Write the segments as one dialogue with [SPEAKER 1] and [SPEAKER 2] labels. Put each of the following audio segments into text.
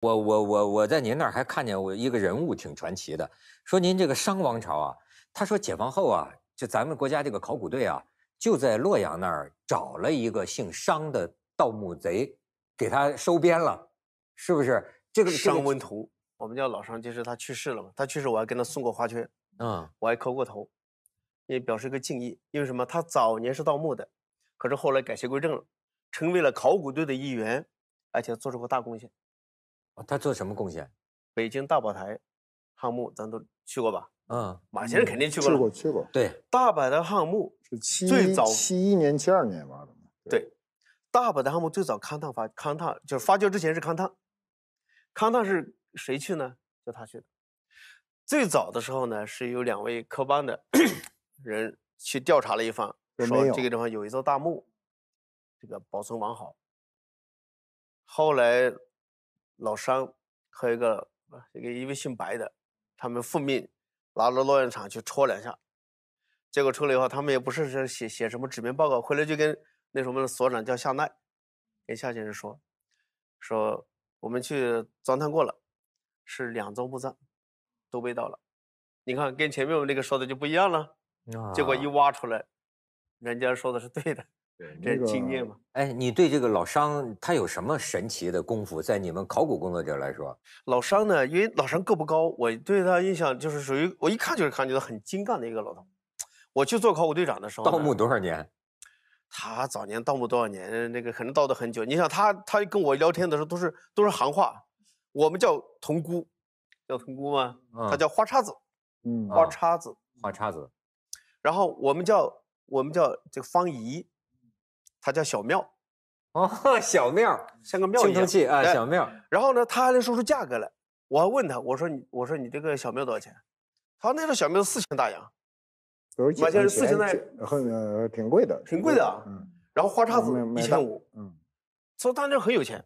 [SPEAKER 1] 我我我我在您那儿还看见我一个人物挺传奇的，说您这个商王朝啊，他说解放后啊，就咱们国家这个考古队啊，就在洛阳那儿找了一个姓商的盗墓贼，给他收编了，是不是？这个
[SPEAKER 2] 商文图，我们叫老商，就是他去世了嘛，他去世我还跟他送过花圈，嗯，我还磕过头，也表示一个敬意。因为什么？他早年是盗墓的，可是后来改邪归正了，成为了考古队的一员，而且做出过大贡献。
[SPEAKER 1] 他做什么贡献？
[SPEAKER 2] 北京大宝台汉墓，咱都去过吧？嗯，马先生肯定去过。
[SPEAKER 3] 去过，去过。
[SPEAKER 1] 对，
[SPEAKER 2] 大宝台汉墓
[SPEAKER 3] 是七最早七一年、七二年挖的嘛？
[SPEAKER 2] 对，大宝台汉墓最早勘探发勘探，就是发掘之前是勘探。勘探是谁去呢？就他去的。最早的时候呢，是有两位科班的 人去调查了一番，说这个地方有一座大墓，这个保存完好。后来。老商和一个一个一位姓白的，他们奉命拿到洛阳厂去戳两下，结果戳了以后，他们也不是说写写什么纸面报告，回来就跟那什么所长叫夏奈，跟夏先生说，说我们去钻探过了，是两座墓葬都被盗了，你看跟前面我们那个说的就不一样了，结果一挖出来，人家说的是对的。这是经验嘛？
[SPEAKER 1] 哎，你对这个老商他有什么神奇的功夫？在你们考古工作者来说，
[SPEAKER 2] 老商呢，因为老商个不高，我对他印象就是属于我一看就是感觉到很精干的一个老头。我去做考古队长的时候，
[SPEAKER 1] 盗墓多少年？
[SPEAKER 2] 他早年盗墓多少年？那个可能盗的很久。你想他，他跟我聊天的时候都是都是行话。我们叫铜箍，叫铜箍吗？他叫花叉子，嗯，花叉子，
[SPEAKER 1] 花叉子。
[SPEAKER 2] 然后我们叫我们叫这个方仪。他叫小庙，
[SPEAKER 1] 哦，小庙
[SPEAKER 2] 像个庙一样，
[SPEAKER 1] 器啊，小庙。
[SPEAKER 2] 然后呢，他还能说出价格来。我还问他，我说你，我说你这个小庙多少钱？他说那个小庙四千大洋，
[SPEAKER 3] 完全
[SPEAKER 2] 是四千大洋，
[SPEAKER 3] 很挺贵的，
[SPEAKER 2] 挺贵的啊。嗯。然后花叉子一千五，嗯，所以他那很有钱。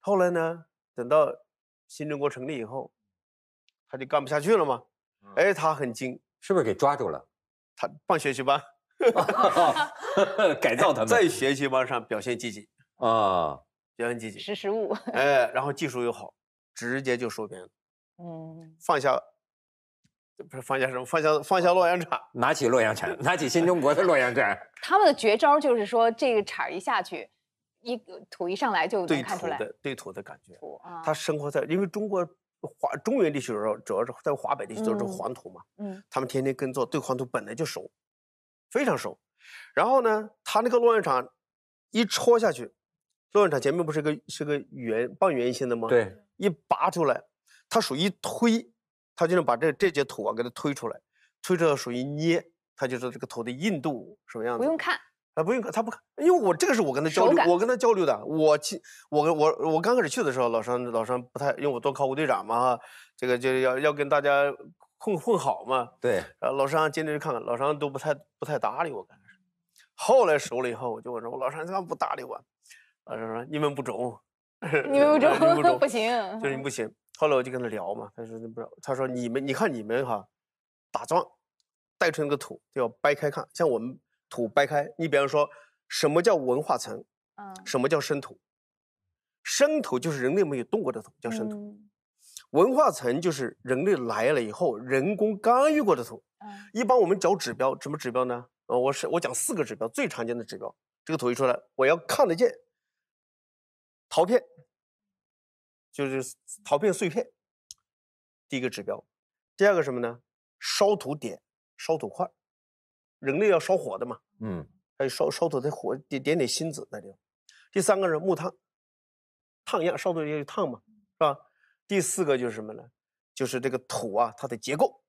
[SPEAKER 2] 后来呢，等到新中国成立以后，他就干不下去了嘛。哎，他很精，
[SPEAKER 1] 是不是给抓住了？
[SPEAKER 2] 他办学习班。
[SPEAKER 1] 改造他们，
[SPEAKER 2] 在学习班上表现积极啊，表现积极，
[SPEAKER 4] 识时务，
[SPEAKER 2] 哎，然后技术又好，直接就收编了。嗯，放下，不是放下什么？放下放下洛阳铲，
[SPEAKER 1] 拿起洛阳铲，拿起新中国的洛阳铲。
[SPEAKER 4] 他们的绝招就是说，这个铲一下去，一土一上来就能看出来
[SPEAKER 2] 对土的对土的感觉。土啊，他生活在因为中国华中原地区主要主要是在华北地区都是黄土嘛，嗯，他们天天耕作，对黄土本来就熟。非常熟，然后呢，他那个洛阳铲一戳下去，洛阳铲前面不是个是个圆半圆形的吗？
[SPEAKER 1] 对，
[SPEAKER 2] 一拔出来，他属于推，他就能把这这节土啊给它推出来，推出来属于捏，他就是这个土的硬度什么样子。
[SPEAKER 4] 不用看，
[SPEAKER 2] 啊不用看，他不看，因为我这个是我跟他交流，我跟他交流的，我去，我我我刚开始去的时候，老商老商不太，因为我做考古队长嘛，这个就要要跟大家。混混好嘛？
[SPEAKER 1] 对，
[SPEAKER 2] 然后老商进去看看，老商都不太不太搭理我，刚开始。后来熟了以后，我就问说：“我老商怎么不搭理我？”老商说：“你们不中，
[SPEAKER 4] 你们不中，
[SPEAKER 2] 你们不中，
[SPEAKER 4] 不行，
[SPEAKER 2] 就是你不行。”后来我就跟他聊嘛，他说：“不知道。”他说：“你们，你看你们哈，打桩带出那个土就要掰开看，像我们土掰开，你比方说什么叫文化层？嗯，什么叫生土？生土就是人类没有动过的土，叫生土。”文化层就是人类来了以后人工干预过的土。一般我们找指标，什么指标呢？呃，我是我讲四个指标，最常见的指标。这个土一出来，我要看得见陶片，就是陶片碎片，第一个指标。第二个什么呢？烧土点、烧土块，人类要烧火的嘛。嗯。还有烧烧土的火，点点点芯子在里头。第三个是木炭，烫样烧土要烫嘛，是吧？第四个就是什么呢？就是这个土啊，它的结构，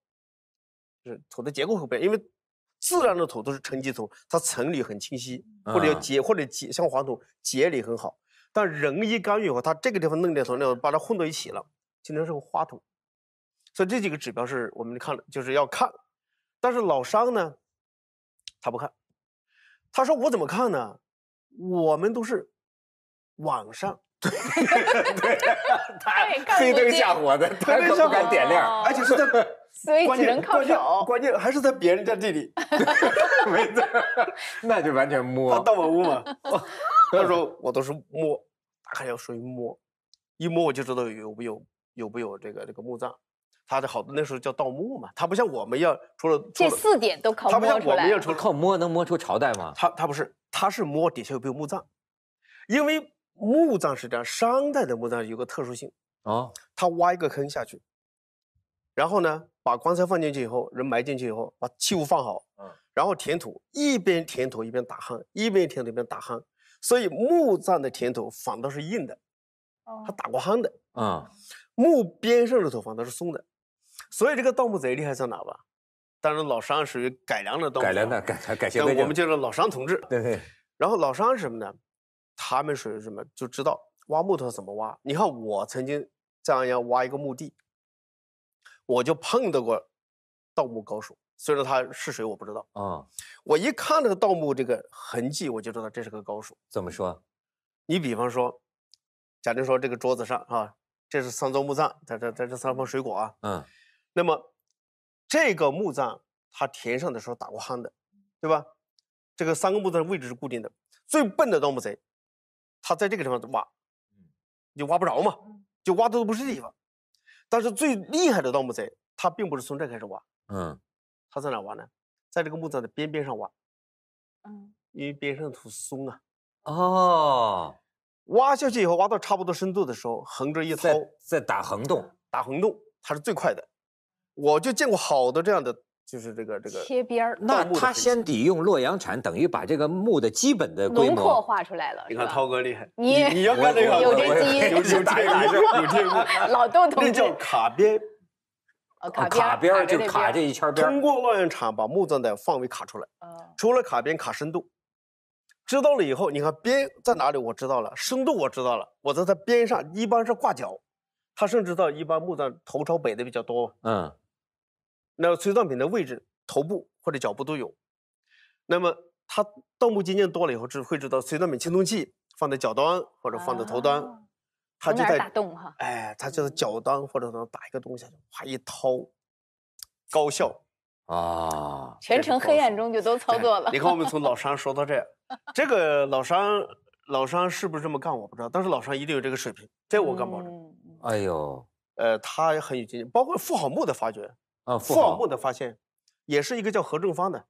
[SPEAKER 2] 就是土的结构会变，因为自然的土都是沉积土，它层理很清晰，或者要结，或者结像黄土结理很好。但人一干预以后，它这个地方弄点土，那把它混到一起了，形成是个花土。所以这几个指标是我们看的，就是要看。但是老商呢，他不看，他说我怎么看呢？我们都是网上。对
[SPEAKER 1] 对，他黑灯瞎火的，他可不敢点亮，
[SPEAKER 2] 而且是在，
[SPEAKER 4] 所以只能靠手，
[SPEAKER 2] 关键还是在别人家地里，
[SPEAKER 1] 没错，那就完全摸。
[SPEAKER 2] 他盗我屋嘛，他说我都是摸，大概要属于摸，一摸我就知道有没有有没有这个这个墓葬。他的好多那时候叫盗墓嘛，他不像我们要除了
[SPEAKER 4] 这四点都靠
[SPEAKER 2] 它不像
[SPEAKER 4] 摸出来了。
[SPEAKER 2] 我们要除了
[SPEAKER 1] 靠摸能摸出朝代吗？
[SPEAKER 2] 他他不是，他是摸底下有没有墓葬，因为墓葬是这样，商代的墓葬有个特殊性，
[SPEAKER 1] 啊，
[SPEAKER 2] 他挖一个坑下去，然后呢，把棺材放进去以后，人埋进去以后，把器物放好，
[SPEAKER 1] 嗯
[SPEAKER 2] 然后填土，一边填土一边打夯，一边填土一边打夯，所以墓葬的填土反倒是硬的，
[SPEAKER 4] 哦
[SPEAKER 2] 它打过夯的，
[SPEAKER 1] 嗯，
[SPEAKER 2] 墓边上的土反倒是松的，所以这个盗墓贼厉害在哪吧？当然老商属于改良的盗墓
[SPEAKER 1] 改良的改改邪归正。
[SPEAKER 2] 像我们叫做老商同志，
[SPEAKER 1] 对对，
[SPEAKER 2] 然后老商是什么呢？他们属于什么？就知道挖木头怎么挖。你看我曾经在安阳挖一个墓地，我就碰到过盗墓高手，虽然他是谁我不知道。
[SPEAKER 1] 嗯，
[SPEAKER 2] 我一看这个盗墓这个痕迹，我就知道这是个高手。
[SPEAKER 1] 怎么说？
[SPEAKER 2] 你比方说，假定说这个桌子上啊，这是三座墓葬，在这在这三方水果啊，
[SPEAKER 1] 嗯
[SPEAKER 2] 那么这个墓葬它填上的时候打过夯的，对吧？这个三个墓葬的位置是固定的。最笨的盗墓贼，他在这个地方挖，你就挖不着嘛，就挖的都不是地方。但是最厉害的盗墓贼，他并不是从这开始挖，
[SPEAKER 1] 嗯，
[SPEAKER 2] 他在哪挖呢？在这个墓葬的边边上挖，
[SPEAKER 4] 嗯，
[SPEAKER 2] 因为边上的土松啊。
[SPEAKER 1] 哦，
[SPEAKER 2] 挖下去以后，挖到差不多深度的时候，横着一掏，
[SPEAKER 1] 在在打横洞。
[SPEAKER 2] 打横洞，它是最快的。我就见过好多这样的，就是这个这个
[SPEAKER 4] 切边儿，
[SPEAKER 1] 那他先得用洛阳铲，等于把这个墓的基本的规
[SPEAKER 4] 轮廓
[SPEAKER 1] 模。
[SPEAKER 4] 画出来了，
[SPEAKER 2] 你看涛哥厉害，
[SPEAKER 4] 你
[SPEAKER 2] 你要干这个，
[SPEAKER 4] 有这基因
[SPEAKER 2] 有有
[SPEAKER 1] 打一打
[SPEAKER 2] 天赋有天赋，
[SPEAKER 4] 老窦同志
[SPEAKER 2] 那叫卡边。
[SPEAKER 4] 卡边
[SPEAKER 1] 卡边儿就卡这一圈边儿
[SPEAKER 2] 通过洛阳铲把墓葬的范围卡出来，
[SPEAKER 4] 呃
[SPEAKER 2] 除了卡边卡深度，知道了以后，你看边在哪里我知道了，深度我知道了，我在它边上一般是挂角，他甚至到一般墓葬头朝北的比较多，
[SPEAKER 1] 嗯
[SPEAKER 2] 那随葬品的位置头部或者脚部都有。那么他盗墓经验多了以后，只会知道随葬品青铜器放在脚端或者放在头端，
[SPEAKER 4] 啊
[SPEAKER 2] 他就
[SPEAKER 4] 从哪儿打
[SPEAKER 2] 在
[SPEAKER 4] 洞哈，
[SPEAKER 2] 哎，他就是脚端或者能打一个东西下去，哗一掏，高效。
[SPEAKER 1] 啊，
[SPEAKER 4] 全程黑暗中就都操
[SPEAKER 2] 哎
[SPEAKER 4] 作了
[SPEAKER 2] 你。看，我们从老商说到这，这个老商老商是不是这么干我不知道，但是老商一定有这个水平，这我敢保证。
[SPEAKER 1] 哎呦，
[SPEAKER 2] 呃，他很有经验，包括妇好墓的发掘，
[SPEAKER 1] 啊，
[SPEAKER 2] 妇
[SPEAKER 1] 富豪
[SPEAKER 2] 好墓的发现，也是一个叫何正方的，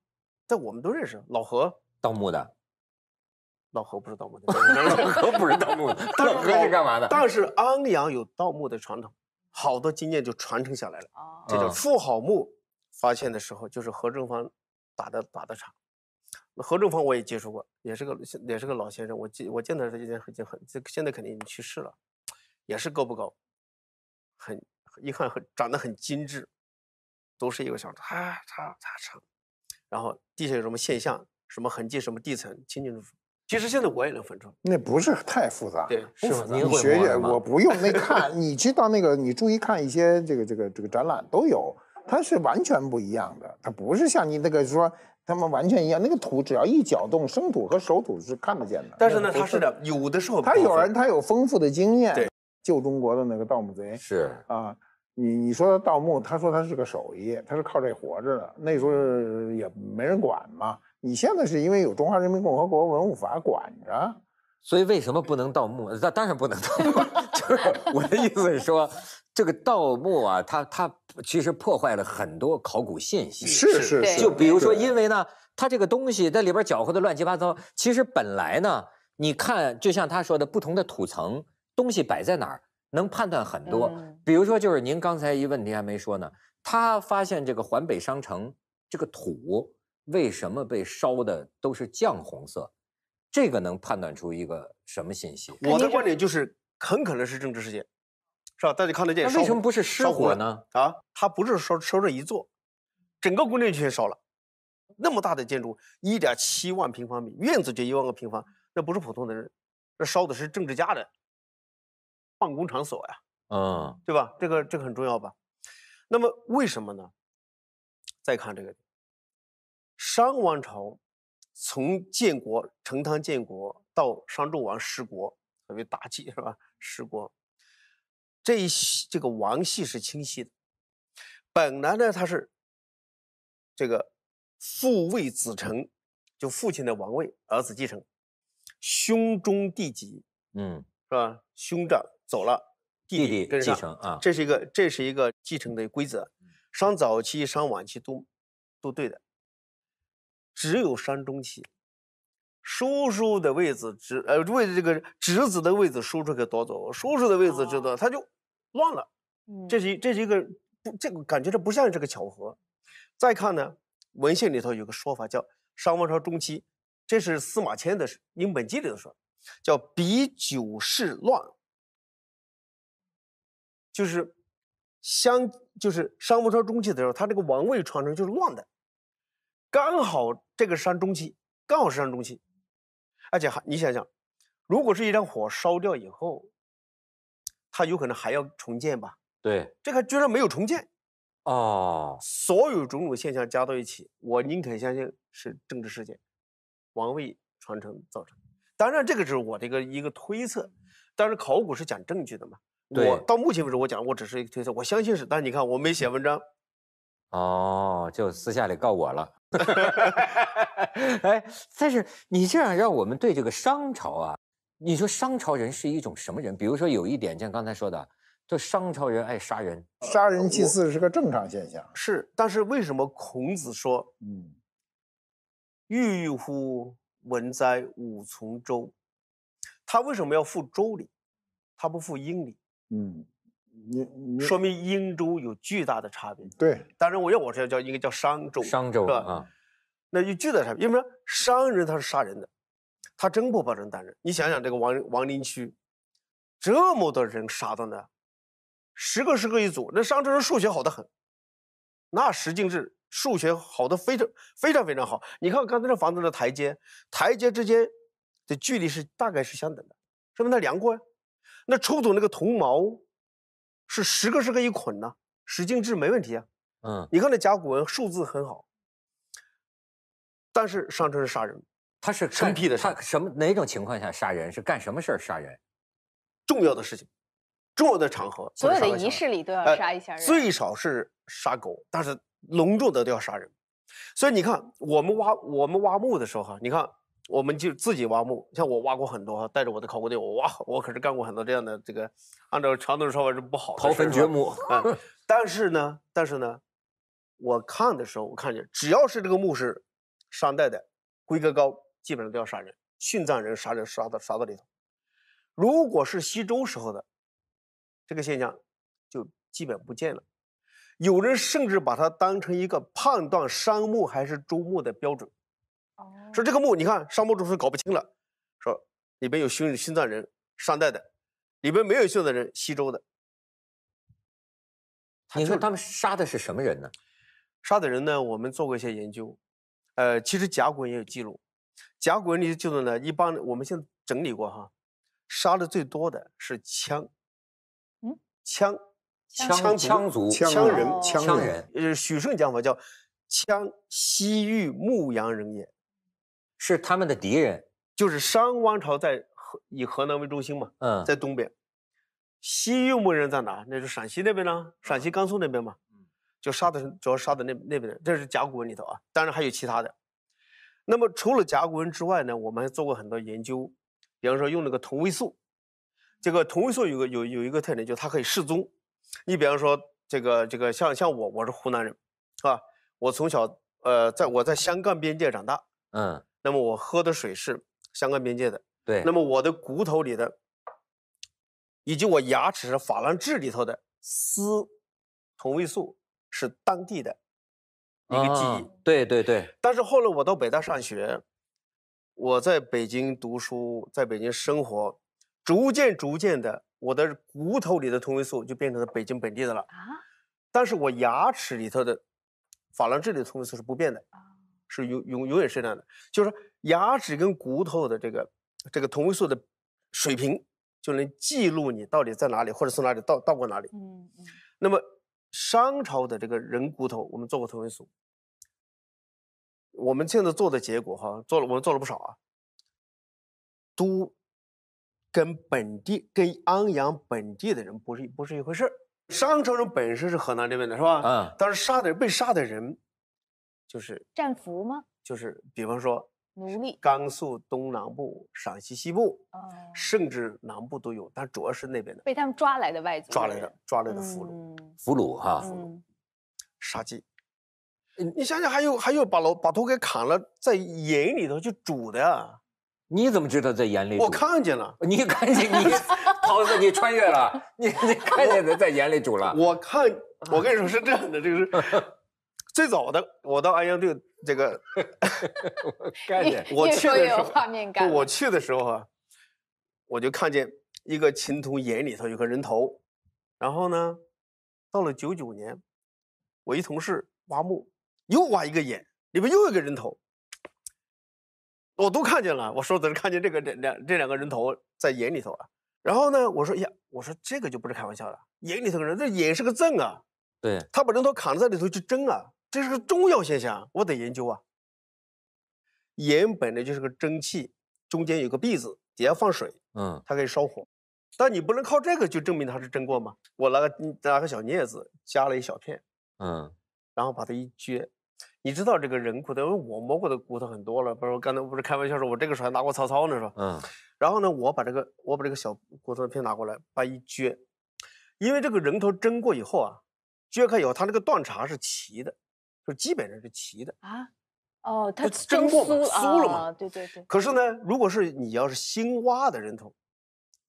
[SPEAKER 2] 在我们都认识，老何，
[SPEAKER 1] 盗墓的，
[SPEAKER 2] 老何不是盗墓的，老
[SPEAKER 1] 何不是盗墓的，
[SPEAKER 2] 但是
[SPEAKER 1] 老何是干嘛的？
[SPEAKER 2] 但 是安阳有盗墓的传统，好多经验就传承下来了。
[SPEAKER 4] 哦
[SPEAKER 2] 这个
[SPEAKER 1] 嗯
[SPEAKER 2] 妇好墓发现的时候，就是何正方打的打的场。何正方我也接触过，也是个也是个老先生，我见我见他已经已经很，这现在肯定已经去世了，也是高不高，很一看很长得很精致，都是一个小叉叉叉叉，然后地下有什么现象、什么痕迹、什么地层，清清楚楚。其实现在我也能分出来，
[SPEAKER 3] 那不是太复杂。
[SPEAKER 2] 对，
[SPEAKER 1] 不
[SPEAKER 2] 是吧？
[SPEAKER 1] 复您
[SPEAKER 3] 学学，我不用那看，你知道那个，你注意看一些这个这个这个展览都有，它是完全不一样的，它不是像你那个说他们完全一样，那个土只要一搅动，生土和熟土是看得见的。
[SPEAKER 2] 但是呢，它是的，有的时候
[SPEAKER 3] 他有人他有丰富的经验，
[SPEAKER 2] 对，
[SPEAKER 3] 救中国的那个盗墓贼
[SPEAKER 1] 是
[SPEAKER 3] 啊，你你说盗墓，他说他是个手艺，他是靠这活着的，那时候也没人管嘛。你现在是因为有中华人民共和国文物法管着，
[SPEAKER 1] 所以为什么不能盗墓？那当然不能盗墓，就是我的意思是说，这个盗墓啊，它它其实破坏了很多考古信息。
[SPEAKER 3] 是是是，
[SPEAKER 1] 就比如说，因为呢，它这个东西在里边搅和的乱七八糟，其实本来呢，你看，就像他说的，不同的土层东西摆在哪儿，能判断很多。
[SPEAKER 4] 嗯
[SPEAKER 1] 比如说，就是您刚才一问题还没说呢，他发现这个环北商城这个土为什么被烧的都是酱红色，这个能判断出一个什么信息？
[SPEAKER 2] 我的观点就是很可能是政治事件，是吧？大家看得见
[SPEAKER 1] 那为什么不是失火呢？
[SPEAKER 2] 啊，他不是烧烧这一座，整个宫殿全烧了，那么大的建筑，一点七万平方米，院子就一万个平方，那不是普通的人，那烧的是政治家的办公场所呀，
[SPEAKER 1] 嗯
[SPEAKER 2] 对吧？这个这个很重要吧？那么为什么呢？再看这个，商王朝从建国成汤建国到商纣王失国，所谓妲己是吧？失国，这一系这个王系是清晰的。本来呢，他是这个父位子承，就父亲的王位，儿子继承，兄终弟及，
[SPEAKER 1] 嗯
[SPEAKER 2] 是吧？兄长走了，
[SPEAKER 1] 弟弟继
[SPEAKER 2] 跟上，
[SPEAKER 1] 承啊，
[SPEAKER 2] 这是一个这是一个继承的规则。商早期、商晚期都都对的，只有商中期，叔叔的位置侄呃位这个侄子的位置叔叔给夺走，叔叔的位置侄子他就乱了。
[SPEAKER 4] 嗯
[SPEAKER 2] 这是一这是一个不这个感觉这不像是个巧合。再看呢，文献里头有个说法叫商王朝中期，这是司马迁的《英本纪》里头说，叫比九世乱，就是相就是商王朝中期的时候，他这个王位传承就是乱的，刚好这个商中期刚好是商中期，而且还你想想，如果是一场火烧掉以后，它有可能还要重建吧？
[SPEAKER 1] 对，
[SPEAKER 2] 这个居然没有重建，
[SPEAKER 1] 哦，
[SPEAKER 2] 所有种种现象加到一起，我宁肯相信是政治事件，王位传承造成。当然，这个是我的一个一个推测，但是考古是讲证据的嘛。我到目前为止，我讲我只是一个推测，我相信是，但是你看我没写文章，
[SPEAKER 1] 哦，就私下里告我了。哎，但是你这样让我们对这个商朝啊，你说商朝人是一种什么人？比如说有一点，像刚才说的，就商朝人爱杀人，
[SPEAKER 3] 杀人祭祀是个正常现象。
[SPEAKER 2] 是，但是为什么孔子说
[SPEAKER 3] 嗯，“
[SPEAKER 2] 郁郁乎文哉，吾从周”？他为什么要附周礼？他不附殷礼，
[SPEAKER 3] 嗯，你你
[SPEAKER 2] 说明殷周有巨大的差别。
[SPEAKER 3] 对，
[SPEAKER 2] 当然，我要我这叫应该叫商周，
[SPEAKER 1] 商周
[SPEAKER 2] 是吧
[SPEAKER 1] 啊，
[SPEAKER 2] 那有巨大差别。因为什么？商人他是杀人的，他真不把人当人。你想想这个王王陵区，这么多人杀的呢，十个十个一组，那商周人数学好的很，那石敬制数学好的非常非常非常好。你看刚才这房子的台阶，台阶之间的距离是大概是相等的，说明他量过呀。那抽走那个铜矛，是十个十个一捆呢，十进制没问题啊。
[SPEAKER 1] 嗯，
[SPEAKER 2] 你看那甲骨文数字很好，但是商朝是杀人，
[SPEAKER 1] 他是
[SPEAKER 2] 生
[SPEAKER 1] 干
[SPEAKER 2] 僻的杀
[SPEAKER 1] 他什么哪种情况下杀人？是干什么事儿杀人？
[SPEAKER 2] 重要的事情，重要的场合，
[SPEAKER 4] 所有的仪式里都要
[SPEAKER 2] 呃
[SPEAKER 4] 杀一下人。
[SPEAKER 2] 最少是杀狗，但是隆重的都要杀人。所以你看，我们挖我们挖墓的时候哈，你看我们就自己挖墓，像我挖过很多哈，带着我的考古队，我挖我可是干过很多这样的这个，按照传统的说法是不好的
[SPEAKER 1] 刨坟掘墓，
[SPEAKER 2] 啊，但是呢，但是呢，我看的时候，我看见只要是这个墓是商代的，规格高，基本上都要杀人，殉葬人、杀人杀到杀到里头。如果是西周时候的，这个现象就基本不见了。有人甚至把它当成一个判断商墓还是周墓的标准，
[SPEAKER 4] 哦
[SPEAKER 2] 说这个墓你看商墓周是搞不清了，说里边有殉殉葬人商代的，里边没有殉葬人西周的。
[SPEAKER 1] 你说他们杀的是什么人呢？
[SPEAKER 2] 杀的人呢，我们做过一些研究，呃，其实甲骨文也有记录。甲骨文里的记录呢，一般我们现在整理过哈，杀的最多的是羌，
[SPEAKER 4] 嗯，
[SPEAKER 2] 羌，
[SPEAKER 1] 羌
[SPEAKER 2] 族
[SPEAKER 1] 羌族
[SPEAKER 3] 羌
[SPEAKER 2] 羌人，
[SPEAKER 4] 哦
[SPEAKER 1] 羌人
[SPEAKER 2] 呃，许慎讲法叫羌西域牧羊人也，
[SPEAKER 1] 是他们的敌人。
[SPEAKER 2] 就是商王朝在河以河南为中心嘛，
[SPEAKER 1] 嗯，
[SPEAKER 2] 在东边，西域牧人在哪？那是陕西那边呢，陕西、甘肃那边嘛，就杀的主要杀的那那边的，这是甲骨文里头啊，当然还有其他的。那么除了甲骨文之外呢，我们还做过很多研究，比方说用那个同位素，这个同位素有个有有一个特点，就是它可以示宗。你比方说这个这个像像我，我是湖南人，啊，我从小呃在我在湘赣边界长大，
[SPEAKER 1] 嗯，
[SPEAKER 2] 那么我喝的水是相关边界的，
[SPEAKER 1] 对
[SPEAKER 2] 那，么我的骨头里的，以及我牙齿上珐琅质里头的丝同位素是当地的一个记忆。
[SPEAKER 1] 啊对对对，
[SPEAKER 2] 但是后来我到北大上学，我在北京读书，在北京生活，逐渐逐渐的，我的骨头里的同位素就变成了北京本地的了。
[SPEAKER 4] 啊，
[SPEAKER 2] 但是我牙齿里头的珐琅质里的同位素是不变的，
[SPEAKER 4] 哦
[SPEAKER 2] 是永永永远是这样的。就是说牙齿跟骨头的这个这个同位素的水平，就能记录你到底在哪里，或者从哪里到到过哪里。
[SPEAKER 4] 嗯嗯，
[SPEAKER 2] 那么商朝的这个人骨头，我们做过同位素，我们现在做的结果哈，做了我们做了不少啊，都跟本地跟安阳本地的人不是不是一回事儿。商朝人本身是河南这边的是吧？
[SPEAKER 1] 嗯，
[SPEAKER 2] 但是杀的人被杀的人，就是
[SPEAKER 4] 战俘吗？
[SPEAKER 2] 就是，比方说
[SPEAKER 4] 奴隶，
[SPEAKER 2] 甘肃东南部、陕西西部，
[SPEAKER 4] 哦，
[SPEAKER 2] 甚至南部都有，但主要是那边的
[SPEAKER 4] 被他们抓来的外族
[SPEAKER 2] 抓来的，抓来的俘虏。
[SPEAKER 4] 嗯
[SPEAKER 1] 俘虏哈，
[SPEAKER 4] 俘虏，
[SPEAKER 2] 杀鸡。
[SPEAKER 1] 嗯
[SPEAKER 2] 你想想，还有还有把老把头给砍了，在盐里头去煮的呀，
[SPEAKER 1] 你怎么知道在盐里煮？
[SPEAKER 2] 我看见了，
[SPEAKER 1] 你看见你 桃子，你穿越了，你你看见的在盐里煮了。
[SPEAKER 2] 我看，我跟你说是这样的，这个是 最早的，我到安阳队这个，
[SPEAKER 4] 越
[SPEAKER 1] 看见
[SPEAKER 2] 我
[SPEAKER 4] 越
[SPEAKER 2] 去的时候
[SPEAKER 4] 说越有画面感
[SPEAKER 2] 我去的时候啊，我就看见一个青铜眼里头有个人头，然后呢，到了九九年，我一同事挖墓，又挖一个眼，里面又有一个人头，我都看见了。我说的是看见这个两两这两个人头在眼里头啊。然后呢，我说呀，我说这个就不是开玩笑的，眼里头个人，这眼是个正啊，
[SPEAKER 1] 对，
[SPEAKER 2] 他把人头砍在里头去蒸啊，这是个重要现象，我得研究啊。盐本来就是个蒸汽，中间有个篦子，底下放水，
[SPEAKER 1] 嗯
[SPEAKER 2] 它可以烧火。但你不能靠这个就证明它是蒸过嘛。我拿个拿个小镊子夹了一小片，
[SPEAKER 1] 嗯
[SPEAKER 2] 然后把它一撅。你知道这个人骨头，因为我摸过的骨头很多了，不是我刚才不是开玩笑说，我这个时候还拿过曹操呢，是吧？
[SPEAKER 1] 嗯
[SPEAKER 2] 然后呢，我把这个我把这个小骨头片拿过来，把一撅，因为这个人头蒸过以后啊，撅开以后，它那个断茬是齐的，就基本上是齐的。
[SPEAKER 4] 啊，哦，它
[SPEAKER 2] 蒸过嘛
[SPEAKER 4] 酥
[SPEAKER 2] 酥了嘛
[SPEAKER 4] 啊对对对，
[SPEAKER 2] 可是呢，如果是你要是新挖的人头，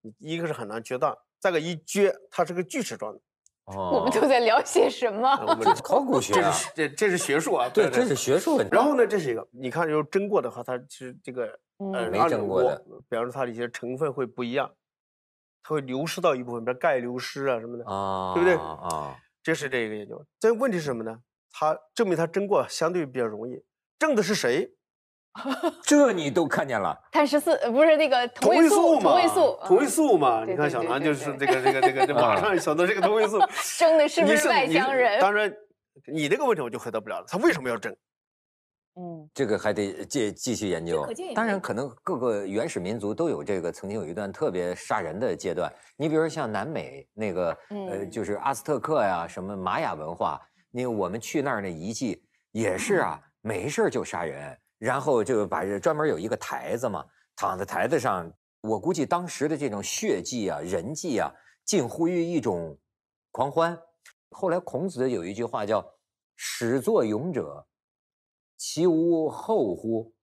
[SPEAKER 2] 你一个是很难撅断，再个一撅，它是个锯齿状的。
[SPEAKER 1] 哦，
[SPEAKER 4] 我们都在聊些什
[SPEAKER 2] 呃
[SPEAKER 4] 么？
[SPEAKER 2] 我们
[SPEAKER 1] 这是考古学
[SPEAKER 2] 这
[SPEAKER 1] 啊，
[SPEAKER 2] 是这这是学术啊，
[SPEAKER 1] 对，这是。学术问题。
[SPEAKER 2] 然后呢，这是一个，你看，有蒸过的话，它其实这个呃，
[SPEAKER 4] 嗯
[SPEAKER 1] 没蒸过的，
[SPEAKER 2] 比方说它的一些成分会不一样，它会流失到一部分，比如钙流失啊什么的。
[SPEAKER 1] 啊，
[SPEAKER 2] 对不对
[SPEAKER 1] 啊，
[SPEAKER 2] 这是这个研究。但问题是什么呢？它证明他蒸过相对比较容易，蒸的是谁？
[SPEAKER 1] 这你都看见了。
[SPEAKER 4] 碳十四呃不是那个同
[SPEAKER 2] 同位
[SPEAKER 4] 素，
[SPEAKER 2] 吗，
[SPEAKER 4] 同位素，
[SPEAKER 2] 同位
[SPEAKER 4] 嗯
[SPEAKER 2] 素嘛。你看小南就是
[SPEAKER 4] 对
[SPEAKER 2] 这个这个这个，这马
[SPEAKER 1] 啊
[SPEAKER 2] 上想到这个同位素。
[SPEAKER 4] 蒸的是不是外乡人？
[SPEAKER 2] 当然，你这个问题我就回答不了了。他为什么要蒸？
[SPEAKER 4] 嗯，
[SPEAKER 1] 这个还得继继续研究。当然，可能各个原始民族都有这个曾经有一段特别杀人的阶段。你比如说像南美那个，呃，
[SPEAKER 4] 嗯
[SPEAKER 1] 就是阿斯特克呀，什么玛雅文化，你我们去那儿那遗迹也是啊，没事儿就杀人，然后就把这专门有一个台子嘛，躺在台子上。我估计当时的这种血迹啊、人迹啊，近乎于一种狂欢。后来孔子有一句话叫“始作俑者，其无后乎？”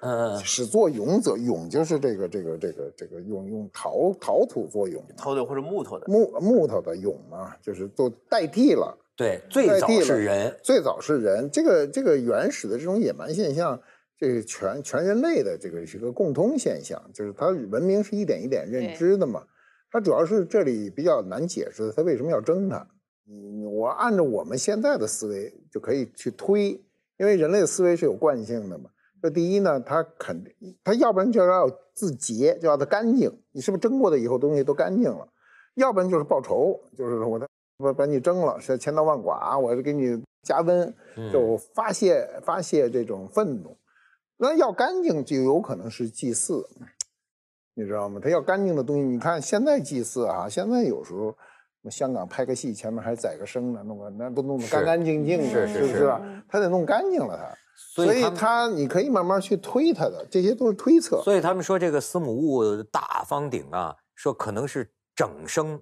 [SPEAKER 1] 呃，
[SPEAKER 3] 始作俑者，俑就是这个这个这个这个用用陶陶土做俑，
[SPEAKER 2] 陶土或者木头的？
[SPEAKER 3] 木木头的俑嘛，就是都代替了。
[SPEAKER 1] 对，最早
[SPEAKER 3] 代替
[SPEAKER 1] 是人，
[SPEAKER 3] 最早是人，这个这个原始的这种野蛮现象，这个全全人类的这个是个共通现象，就是它文明是一点一点认知的嘛。它主要是这里比较难解释的，它为什么要争它？你我按照我们现在的思维就可以去推，因为人类的思维是有惯性的嘛。这第一呢，他肯定，它要不然就要自洁，就要它干净。你是不是蒸过的以后东西都干净了？要不然就是报仇，就是我的把把你蒸了，是千刀万剐，我是给你加温，
[SPEAKER 1] 嗯
[SPEAKER 3] 就发泄发泄这种愤怒。那要干净就有可能是祭祀，你知道吗？他要干净的东西，你看现在祭祀啊，现在有时候香港拍个戏，前面还宰个生呢，弄个那都弄得干干净净的，
[SPEAKER 1] 是
[SPEAKER 3] 不是？他得弄干净了它。所以
[SPEAKER 1] 他
[SPEAKER 3] 你可以慢慢去推它的，这些都是推测。
[SPEAKER 1] 所以他们说这个司母戊大方鼎啊，说可能是整生，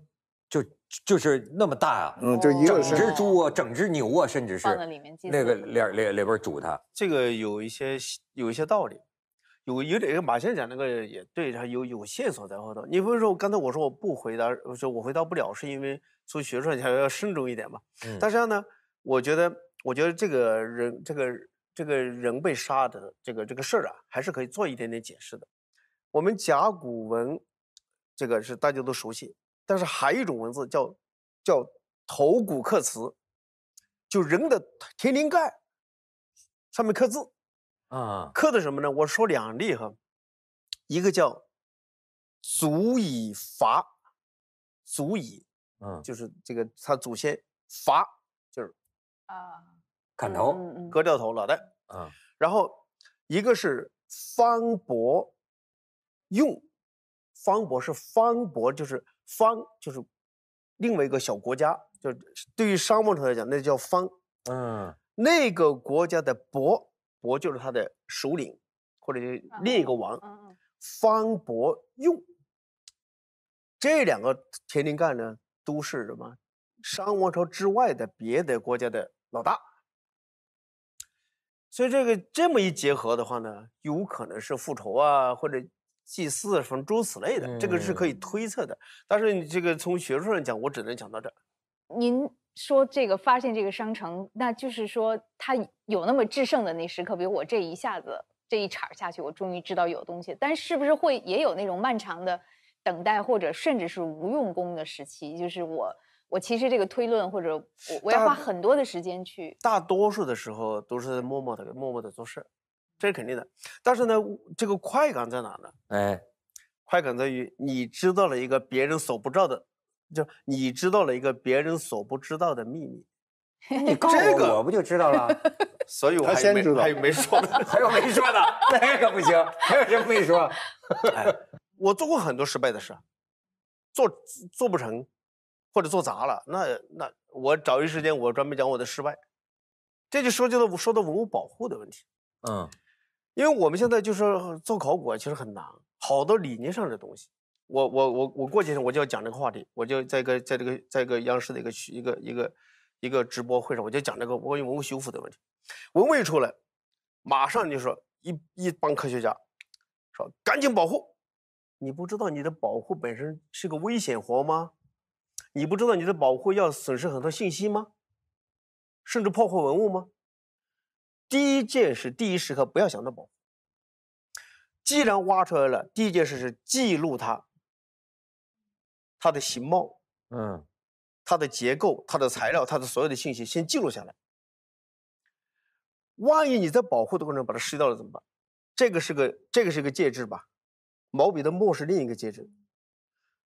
[SPEAKER 1] 就就是那么大啊，
[SPEAKER 3] 嗯，就一
[SPEAKER 1] 整
[SPEAKER 3] 个整
[SPEAKER 1] 只猪啊，整只牛啊，甚至是
[SPEAKER 4] 放在里面
[SPEAKER 1] 那个里里里边煮它。
[SPEAKER 2] 这个有一些有一些道理，有有点马先生讲那个也对，他有有线索在后头。你不是说刚才我说我不回答，我说我回答不了，是因为从学术上讲要慎重一点嘛。
[SPEAKER 1] 嗯
[SPEAKER 2] 但是呢，我觉得我觉得这个人这个这个人被杀的这个这个事儿啊，还是可以做一点点解释的。我们甲骨文这个是大家都熟悉，但是还有一种文字叫叫头骨刻辞，就人的天灵盖上面刻字，
[SPEAKER 1] 啊，
[SPEAKER 2] 刻的什么呢？我说两例哈，一个叫足以伐，足以
[SPEAKER 1] 嗯，
[SPEAKER 2] 就是这个他祖先伐就是
[SPEAKER 4] 啊，
[SPEAKER 1] 砍头，
[SPEAKER 2] 割掉头脑袋，
[SPEAKER 1] 嗯
[SPEAKER 2] 然后一个是方伯用，方伯是方伯，就是方就是另外一个小国家，就是对于商王朝来讲，那叫方。
[SPEAKER 1] 嗯
[SPEAKER 2] 那个国家的伯，伯就是他的首领或者是另一个王方伯用。这两个天灵盖呢，都是什么？商王朝之外的别的国家的老大。所以这个这么一结合的话呢，有可能是复仇啊，或者祭祀什么诸如此类的，这个是可以
[SPEAKER 1] 嗯
[SPEAKER 2] 推测的。但是你这个从学术上讲，我只能讲到这儿。
[SPEAKER 4] 您说这个发现这个商城，那就是说它有那么制胜的那时刻，比如我这一下子这一铲下去，我终于知道有东西，但是不是会也有那种漫长的等待，或者甚至是无用功的时期？就是我我其实这个推论或者我我要花很多的时间去，
[SPEAKER 2] 大多数的时候都是默默的默默的做事，这是肯定的。但是呢，这个快感在哪呢？
[SPEAKER 1] 哎，
[SPEAKER 2] 快感在于你知道了一个别人所不知道的，就你知道了一个别人所不知道的秘密，
[SPEAKER 1] 你告诉我，
[SPEAKER 2] 这个
[SPEAKER 1] 我不就知道了？
[SPEAKER 2] 所以我还没
[SPEAKER 3] 先知道
[SPEAKER 2] 还有没说的。
[SPEAKER 1] 还有没说的，那可不行，还有什么没说？
[SPEAKER 2] 哎，我做过很多失败的事，做做不成，或者做砸了，那那我找一时间我专门讲我的失败，这就涉及到说到文物保护的问题。
[SPEAKER 1] 嗯
[SPEAKER 2] 因为我们现在就是做考古啊，其实很难，好多理念上的东西。我我我我过几天我就要讲这个话题，我就在一个在这个在一个央视的一个一个一个一个直播会上，我就讲这个关于文物修复的问题。文物一出来，马上就说一一帮科学家说赶紧保护。你不知道你的保护本身是个危险活吗？你不知道你的保护要损失很多信息吗？甚至破坏文物吗？第一件事，第一时刻不要想到保护。既然挖出来了，第一件事是记录它，它的形貌、
[SPEAKER 1] 嗯
[SPEAKER 2] 它的结构、它的材料、它的所有的信息先记录下来。万一你在保护的过程中把它失掉了怎么办？这个是个这个是个介质吧？毛笔的墨是另一个介质。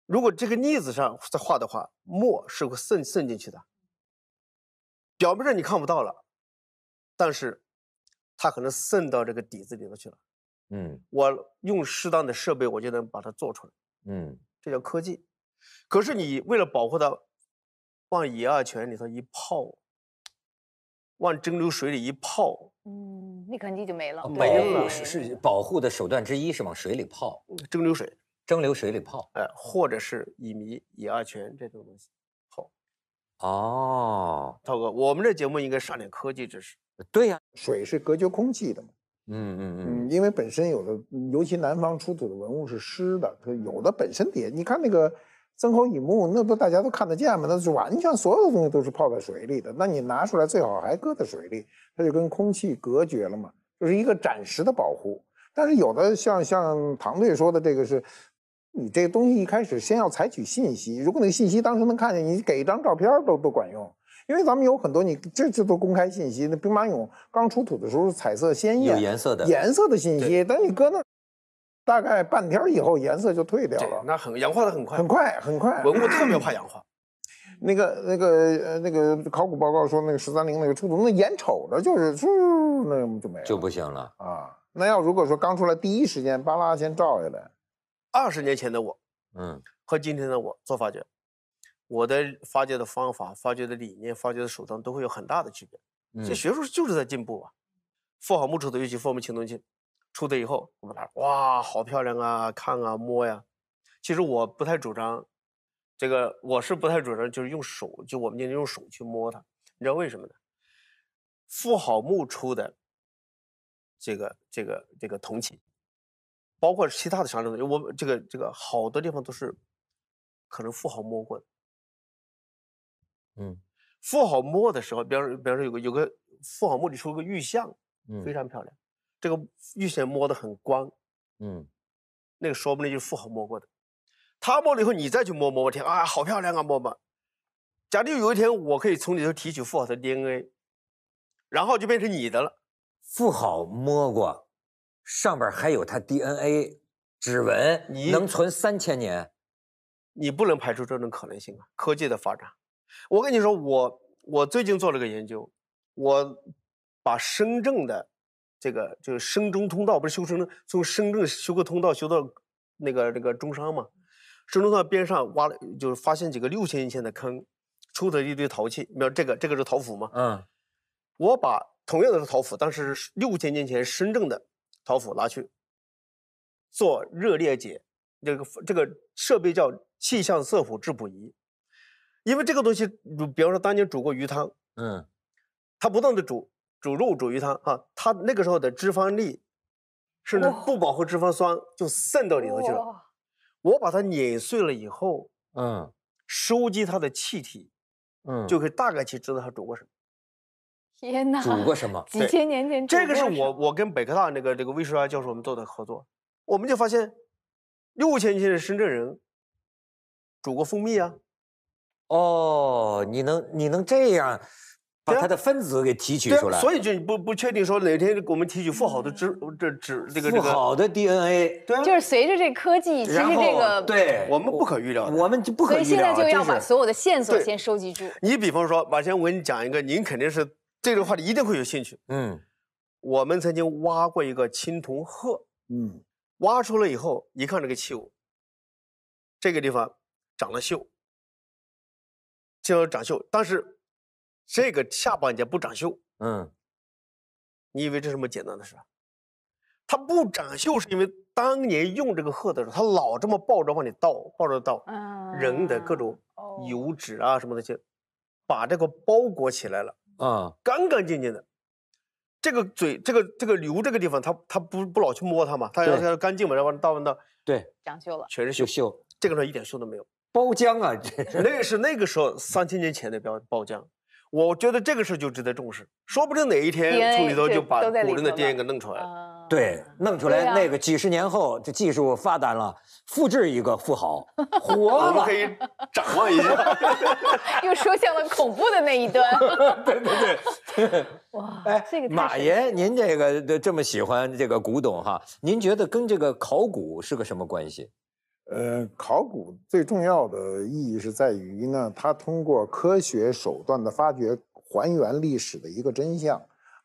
[SPEAKER 2] 如果这个腻子上再画的话，墨是会渗渗进去的。表面上你看不到了，但是它可能渗到这个底子里头去了。
[SPEAKER 1] 嗯
[SPEAKER 2] 我用适当的设备，我就能把它做出来，
[SPEAKER 1] 嗯
[SPEAKER 2] 这叫科技。可是你为了保护它，往乙二醛里头一泡，往蒸馏水里一泡，
[SPEAKER 4] 嗯，那肯定就没了，
[SPEAKER 2] 没了
[SPEAKER 1] 是是保护的手段之一，是往水里泡，
[SPEAKER 2] 蒸馏水，
[SPEAKER 1] 蒸馏水里泡。
[SPEAKER 2] 哎、或者是乙醚、乙二醛这种东西泡。
[SPEAKER 1] 哦，
[SPEAKER 2] 涛哥，我们这节目应该上点科技知识。
[SPEAKER 1] 对呀，
[SPEAKER 3] 水是隔绝空气的嘛。
[SPEAKER 1] 嗯嗯嗯
[SPEAKER 3] 嗯，因为本身有的，尤其南方出土的文物是湿的，它有的本身也，你看那个曾侯乙墓，那不大家都看得见吗？那是完全所有的东西都是泡在水里的，那你拿出来最好还搁在水里，它就跟空气隔绝了嘛，就是一个暂时的保护。但是有的像像唐队说的这个是，你这个东西一开始先要采取信息，如果那个信息当时能看见，你给一张照片都都管用。因为咱们有很多你这这都公开信息，那兵马俑刚出土的时候是彩色鲜艳有，
[SPEAKER 1] 颜色的。
[SPEAKER 3] 颜色的信息，等你搁那，大概半天以后颜色就退掉，了，
[SPEAKER 2] 那很氧化的很快，
[SPEAKER 3] 很快很快。
[SPEAKER 2] 文物特别 怕氧化。
[SPEAKER 3] 那个那个呃那个考古报告说那个十三陵那个出土，那眼瞅着就是嗖，那就没了，
[SPEAKER 1] 就不行了。
[SPEAKER 3] 啊。那要如果说刚出来第一时间巴拉先照下来，
[SPEAKER 2] 二十年前的我
[SPEAKER 1] 嗯
[SPEAKER 2] 和今天的我做发掘，我的发掘的方法、发掘的理念、发掘的手段都会有很大的区别。这
[SPEAKER 1] 嗯
[SPEAKER 2] 学术就是在进步啊。富好墓出的，尤其富豪墓青铜器出的以后，我们拿哇，好漂亮啊，看啊，摸呀。其实我不太主张这个，我是不太主张就是用手，就我们今天用手去摸它。你知道为什么呢？富好墓出的这个这个这个铜器，包括其他的啥东西，我这个这个好多地方都是可能富豪摸过的。
[SPEAKER 1] 嗯
[SPEAKER 2] 富豪摸的时候，比方说比方说有个有个富豪墓里出个玉像，非
[SPEAKER 1] 嗯
[SPEAKER 2] 常漂亮，这个玉像摸的很光，
[SPEAKER 1] 嗯
[SPEAKER 2] 那个说不定就是富豪摸过的。他摸了以后，你再去摸摸，我天啊，好漂亮啊，摸摸。假定有一天我可以从里头提取富豪的 DNA，然后就变成你的了。
[SPEAKER 1] 富豪摸过，上边还有它 DNA 指纹，
[SPEAKER 2] 你
[SPEAKER 1] 能存三千年。
[SPEAKER 2] 你不能排除这种可能性啊！科技的发展，我跟你说，我我最近做了个研究，我把深圳的这个就是深中通道，不是修深圳，从深圳修个通道修到那个那个中山嘛，深中通道边上挖了，就是发现几个六千年前的坑，出的一堆陶器，比如这个这个是陶釜嘛，
[SPEAKER 1] 嗯
[SPEAKER 2] 我把同样的是陶釜，但是是六千年前深圳的陶釜拿去做热裂解，这个这个设备叫气象色谱质谱仪，因为这个东西，比方说当年煮过鱼汤，
[SPEAKER 1] 嗯。
[SPEAKER 2] 它不断的煮煮肉煮鱼汤啊，它那个时候的脂肪粒，甚至不饱和脂肪酸就渗到里头去了。
[SPEAKER 4] 哇。
[SPEAKER 2] 我把它碾碎了以后，
[SPEAKER 1] 嗯。
[SPEAKER 2] 收集它的气体，
[SPEAKER 1] 嗯，
[SPEAKER 2] 就可以大概去知道它煮过什么。
[SPEAKER 4] 天哪！
[SPEAKER 1] 煮过什么？
[SPEAKER 4] 几千年前煮
[SPEAKER 2] 这个是我我跟北科大那个这个魏书亚教授我们做的合作，我们就发现六千年前的深圳人煮过蜂蜜啊，
[SPEAKER 1] 哦，你能你能这样把它的分子给提取出来，
[SPEAKER 2] 所以就不不确定说哪天我们提取富好的脂这脂这个这个，
[SPEAKER 1] 富好的 DNA，
[SPEAKER 2] 对啊，
[SPEAKER 4] 就是随着这科技，其实这个，
[SPEAKER 1] 对
[SPEAKER 2] 我们不可预料的。
[SPEAKER 1] 我们就不可
[SPEAKER 4] 所以现在就要把所有的线索先收集住。
[SPEAKER 2] 你比方说，马先我给你讲一个，您肯定是这个话题一定会有兴趣。
[SPEAKER 1] 嗯
[SPEAKER 2] 我们曾经挖过一个青铜鹤，
[SPEAKER 3] 嗯，
[SPEAKER 2] 挖出来以后，一看这个器物，这个地方长了锈，就长锈，但是这个下半截不长锈，
[SPEAKER 1] 嗯
[SPEAKER 2] 你以为这是什么简单的事啊？它不长锈是因为当年用这个鹤的时候，它老这么抱着往里倒，抱着倒，
[SPEAKER 4] 嗯，
[SPEAKER 2] 人的各种
[SPEAKER 4] 哦
[SPEAKER 2] 油脂啊什么东西，把这个包裹起来了。
[SPEAKER 1] 啊
[SPEAKER 2] 干干净净的。这个嘴，这个这个瘤这个地方，它它不不老去摸它嘛，它要
[SPEAKER 1] 它
[SPEAKER 2] 要干净嘛，然后到到
[SPEAKER 1] 对，
[SPEAKER 4] 长锈了。
[SPEAKER 2] 全是锈，
[SPEAKER 1] 就锈
[SPEAKER 2] 这个时候一点锈都没有。
[SPEAKER 1] 包浆啊，
[SPEAKER 2] 那是那个时候三千年前的包包浆，我觉得这个事就值得重视，说不定哪一天从里头就把古人的 DNA 给弄出来了。
[SPEAKER 4] 啊
[SPEAKER 1] 对，弄出来那个几十年后，这技术发达了，复制一个富豪，活了
[SPEAKER 2] 我 们可。以展望一下。
[SPEAKER 4] 又说向了恐怖的那一端。
[SPEAKER 1] 对对对。
[SPEAKER 4] 哇，
[SPEAKER 1] 哎
[SPEAKER 4] 这个，
[SPEAKER 1] 马爷，您这个的这么喜欢这个古董哈，您觉得跟这个考古是个什么关系？
[SPEAKER 3] 呃，考古最重要的意义是在于呢，它通过科学手段的发掘，还原历史的一个真相。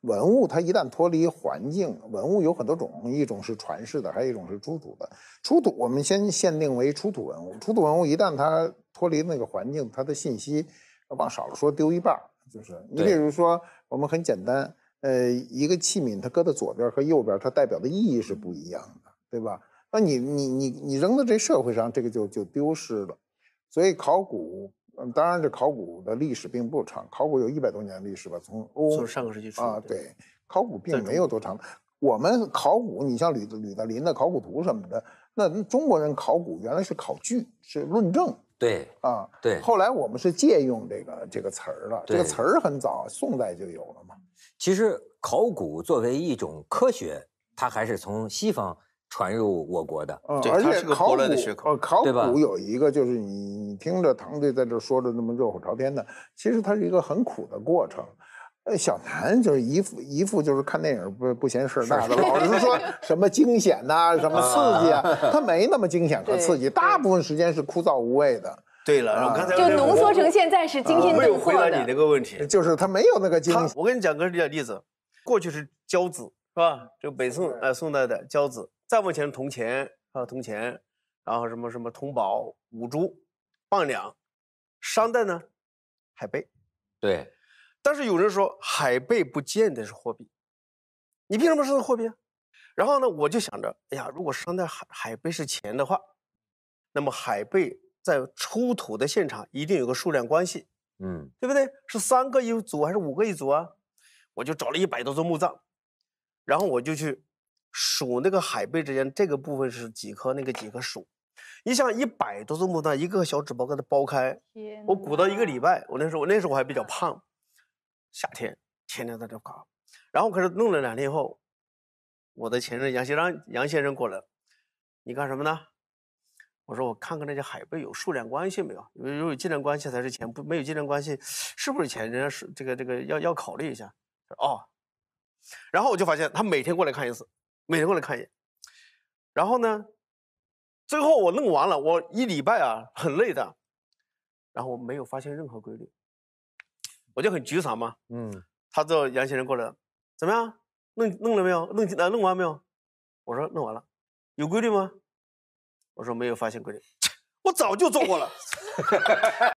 [SPEAKER 3] 文物它一旦脱离环境，文物有很多种，一种是传世的，还有一种是出土的。出土我们先限定为出土文物，出土文物一旦它脱离那个环境，它的信息往少了说丢一半儿。就是你比如说，我们很简单，呃，一个器皿它搁在左边和右边，它代表的意义是不一样的，对吧？那你你你你扔到这社会上，这个就就丢失了。所以考古，嗯，当然这考古的历史并不长，考古有一百多年的历史吧，从欧
[SPEAKER 2] 从上个世纪初
[SPEAKER 3] 啊，
[SPEAKER 2] 对
[SPEAKER 3] 对，考古并没有多长。我们考古，你像吕吕大林的考古图什么的，那中国人考古原来是考据，是论证
[SPEAKER 1] 对
[SPEAKER 3] 啊。
[SPEAKER 1] 对，
[SPEAKER 3] 后来我们是借用这个这个词儿了，这个词儿很早，宋代就有了嘛。
[SPEAKER 1] 其实考古作为一种科学，它还是从西方传入我国的。
[SPEAKER 3] 嗯，而且考古
[SPEAKER 2] 舶来的学科
[SPEAKER 3] 呃，考古有一个就是你你听着唐队在这说的那么热火朝天的，其实它是一个很苦的过程。呃，小南就是一副一副就是看电影不不嫌事儿大的，老是说 什么惊险呐、什么刺激啊，他没那么惊险和刺激，大部分时间是枯燥无味的，
[SPEAKER 2] 对了，刚才
[SPEAKER 4] 就浓缩成现在是惊心动魄的。
[SPEAKER 2] 回答你那个问题。
[SPEAKER 3] 就是他没有那个惊
[SPEAKER 2] 他，我跟你讲个例子，过去是交子是吧？就北宋呃宋代的交子，再往前铜钱还有铜钱，然后什么什么铜宝、五铢、半两，商代呢海贝。
[SPEAKER 1] 对，
[SPEAKER 2] 但是有人说海贝不见得是货币，你凭什么说是货币啊？然后呢，我就想着，哎呀，如果商代海海贝是钱的话，那么海贝在出土的现场一定有个数量关系，
[SPEAKER 1] 嗯
[SPEAKER 2] 对不对？是三个一组还是五个一组啊？我就找了一百多座墓葬，然后我就去数那个海贝之间这个部分是几颗，那个几颗数。你想一百多座墓葬，一个小纸包给它剥开，我鼓捣一个礼拜。我那时候我那时候我还比较胖，夏天天天在这搞，然后可是弄了两天以后，我的前任杨先生杨先生过来了，你干什么呢？我说我看看那些海贝有数量关系没有，有有有计量关系才是钱，不没有计量关系是不是钱？人家是这个这个要要考虑一下。说哦，然后我就发现他每天过来看一次，每天过来看一眼，然后呢，最后我弄完了，我一礼拜啊很累的，然后我没有发现任何规律，我就很沮丧嘛。
[SPEAKER 1] 嗯，
[SPEAKER 2] 他叫杨先生过来了，怎么样？弄弄了没有？弄呃弄完没有？我说弄完了，有规律吗？我说没有发现规律，我早就做过了。